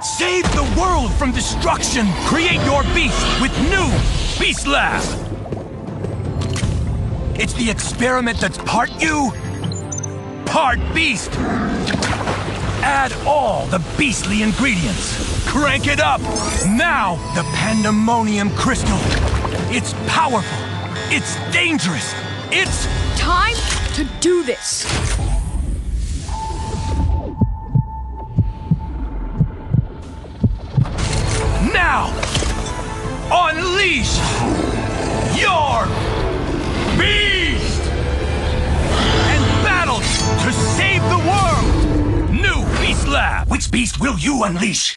Save the world from destruction! Create your beast with new Beast Lab! It's the experiment that's part you, part beast! Add all the beastly ingredients. Crank it up! Now, the Pandemonium Crystal. It's powerful. It's dangerous. It's Time to do this. Now! Unleash your beast! And battle to save the world! New Beast Lab! Which beast will you unleash?